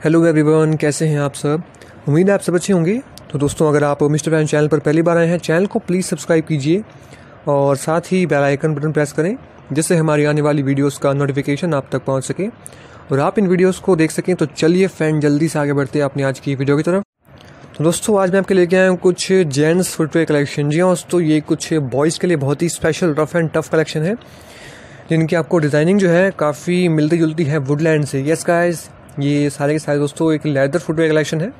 Hello everyone कैसे हैं आप सब? उम्मीद है आप सब अच्छे होंगे। तो दोस्तों, अगर आप मिस्टर फ़ैन चैनल पर पहली बार आए हैं, चैनल को प्लीज़ सब्सक्राइब कीजिए और साथ ही बेल आइकन बटन प्रेस करें, जिससे हमारी आने वाली वीडियोस का नोटिफिकेशन आप तक पहुँच सके। और आप इन वीडियोस को देख सकें तो चलिए फ़ैन जल्दी से आगे बढ़ते हैं अपनी आज की वीडियो की तरफ़। तो दोस्तों, आज मैं आपके लेके आया हूँ कुछ जेंट्स फुटवेयर कलेक्शन जी हाँ दोस्तों, ये कुछ बॉयज़ के लिए बहुत ही special rough and tough collection है, जिनकी आपको डिज़ाइनिंग जो है, काफ़ी मिलती जुलती है वुडलैंड से। यस गाइस ये सारे के सारे दोस्तों एक लेदर फुटवेयर कलेक्शन है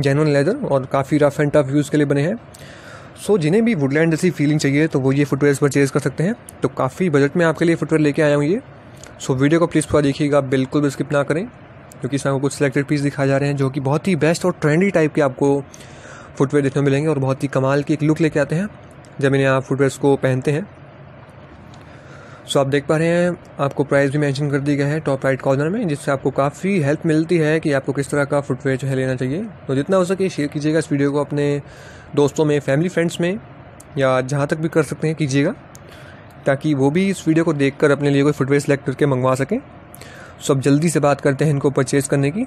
जैनुअन लेदर और काफ़ी रफ एंड टफ यूज़ के लिए बने हैं। सो so, जिन्हें भी वुडलैंड जैसी फीलिंग चाहिए तो वो ये फुटवेयर परचेज़ कर सकते हैं। तो काफ़ी बजट में आपके लिए फुटवेयर लेके आया हूँ ये। सो so, वीडियो को प्लीज़ पूरा देखिएगा बिल्कुल भी स्किप ना करें क्योंकि इसमें आपको कुछ सिलेक्टेड पीस दिखाए जा रहे हैं जो कि बहुत ही बेस्ट और ट्रेंडी टाइप के आपको फुटवेयर देखने मिलेंगे और बहुत ही कमाल की एक लुक लेके आते हैं जब इन्हें आप फुटवेयर्स को पहनते हैं। सो आप देख पा रहे हैं, आपको प्राइस भी मेंशन कर दिया गया है टॉप राइट कॉर्नर में, जिससे आपको काफ़ी हेल्प मिलती है कि आपको किस तरह का फुटवेयर जो है लेना चाहिए। तो जितना हो सके शेयर कीजिएगा इस वीडियो को अपने दोस्तों में फैमिली फ्रेंड्स में, या जहाँ तक भी कर सकते हैं, कीजिएगा, ताकि वो भी इस वीडियो को देख कर अपने लिए कोई फुटवेयर सेलेक्ट करके मंगवा सकें। सो अब जल्दी से बात करते हैं इनको परचेज़ करने की।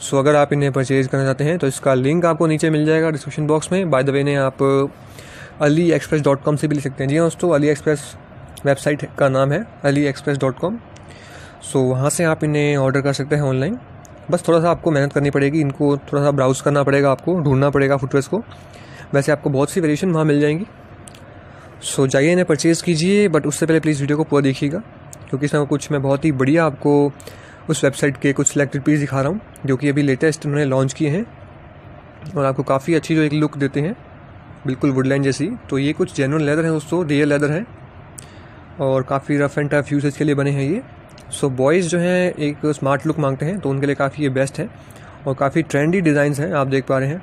सो अगर आप इन्हें परचेज़ करना चाहते हैं तो इसका लिंक आपको नीचे मिल जाएगा डिस्क्रिप्शन बॉक्स में। बाय द वे ने आप अली एक्सप्रेस डॉट कॉम से भी ले सकते हैं। जी हाँ दोस्तों अली एक्सप्रेस वेबसाइट का नाम है AliExpress dot com. So वहाँ से आप इन्हें ऑर्डर कर सकते हैं ऑनलाइन। बस थोड़ा सा आपको मेहनत करनी पड़ेगी, इनको थोड़ा सा ब्राउज़ करना पड़ेगा आपको, ढूंढना पड़ेगा फुटवेयर्स को। वैसे आपको बहुत सी वेरिएशन वहाँ मिल जाएँगी। सो जाइए, इन्हें परचेज़ कीजिए, बट उससे पहले प्लीज़ वीडियो को पूरा देखिएगा, क्योंकि इसमें कुछ मैं बहुत ही बढ़िया आपको उस वेबसाइट के कुछ सिलेक्टेड पीस दिखा रहा हूँ, जो कि अभी लेटेस्ट उन्होंने लॉन्च किए हैं। और आपको काफ़ी अच्छी जो एक लुक देते हैं, बिल्कुल वुडलैंड जैसी। तो ये कुछ जेनुअन लेदर है दोस्तों रियल लेदर है। और काफ़ी रफ एंड टफ यूसेज के लिए बने हैं ये। सो so, बॉयज़ जो हैं एक स्मार्ट लुक मांगते हैं तो उनके लिए काफ़ी ये बेस्ट है। और काफ़ी ट्रेंडी डिज़ाइंस हैं आप देख पा रहे हैं।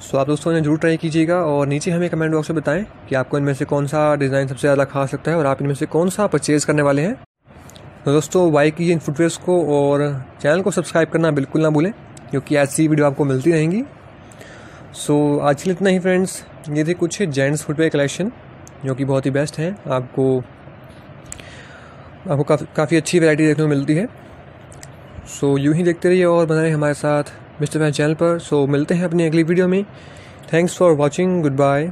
सो so, आप दोस्तों इन्हें ज़रूर ट्राई कीजिएगा और नीचे हमें कमेंट बॉक्स में बताएँ कि आपको इनमें से कौन सा डिज़ाइन सबसे ज़्यादा खा सकता है और आप इनमें से कौन सा परचेज़ करने वाले हैं। तो दोस्तों वाई कीजिए इन फुटवेयर्स को और चैनल को सब्सक्राइब करना बिल्कुल ना भूलें क्योंकि ऐसी वीडियो आपको मिलती रहेंगी। सो so, आज के लिए इतना ही फ्रेंड्स ये थे कुछ जेंट्स फुटवेयर कलेक्शन जो कि बहुत ही बेस्ट हैं। आपको आपको काफ़ी काफ़ी अच्छी वैरायटी देखने को मिलती है। सो यूँ ही देखते रहिए और बनाए हमारे साथ मिस्टर फ़ैन चैनल पर। सो मिलते हैं अपनी अगली वीडियो में। Thanks for watching goodbye